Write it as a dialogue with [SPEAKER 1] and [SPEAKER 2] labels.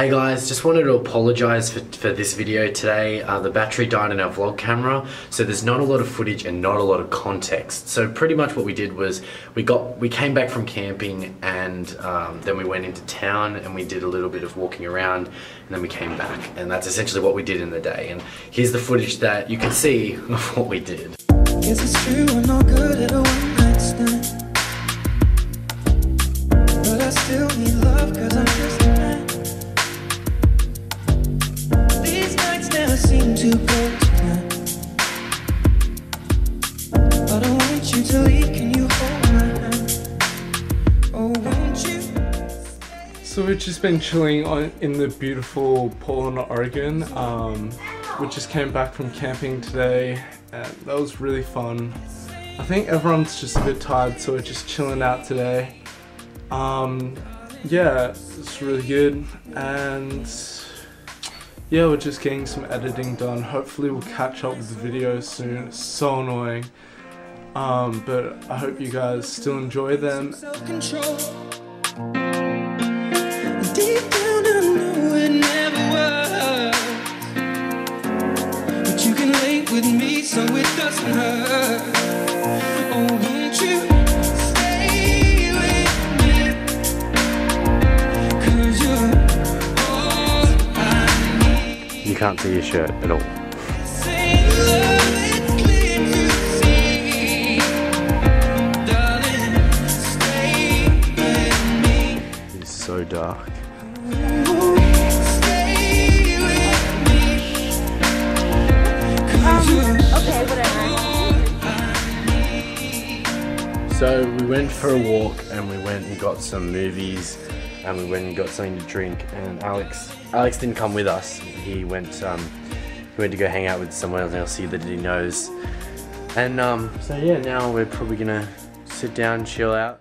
[SPEAKER 1] Hey guys, just wanted to apologize for, for this video today. Uh, the battery died in our vlog camera, so there's not a lot of footage and not a lot of context. So pretty much what we did was we got we came back from camping and um, then we went into town and we did a little bit of walking around and then we came back and that's essentially what we did in the day. And here's the footage that you can see of what we did.
[SPEAKER 2] Oh?
[SPEAKER 3] So we've just been chilling on in the beautiful Portland, Oregon. Um, we just came back from camping today, and that was really fun. I think everyone's just a bit tired, so we're just chilling out today. Um, yeah, it's really good, and yeah, we're just getting some editing done. Hopefully, we'll catch up with the videos soon. It's so annoying, um, but I hope you guys still enjoy them.
[SPEAKER 2] So it doesn't hurt.
[SPEAKER 1] Can't see your shirt at all. It's so dark. So we went for a walk and we went and got some movies and we went and got something to drink and Alex Alex didn't come with us. He went um, he went to go hang out with someone else here that he knows. And um, so yeah, now we're probably gonna sit down, chill out.